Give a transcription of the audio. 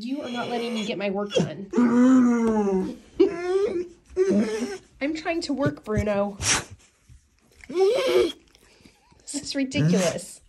You are not letting me get my work done. I'm trying to work, Bruno. This is ridiculous.